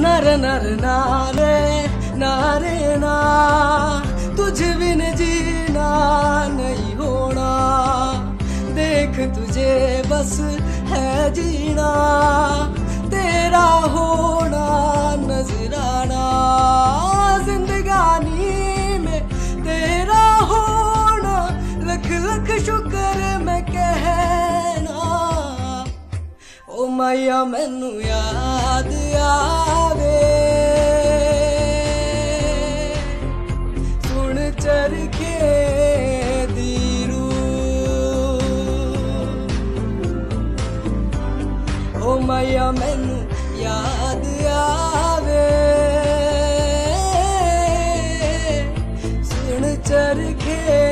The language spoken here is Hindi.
नर नर नारे नारे ना, तुझ बिन जीना नहीं होना। देख तुझे बस है जीना, तेरा होना नजराना। जिंदगानी में तेरा होना, लख लख शुक्र मैं कहना ਓ ਮਾਇਆ, ਮੈਨੂੰ ਯਾਦ ਆਵੇ। ਸੁਣ ਚਰਖੇ ਦੀ ਰੂ ਓ ਮਾਇਆ, ਮੈਨੂੰ ਯਾਦ ਆਵੇ। ਸੁਣ ਚਰਖੇ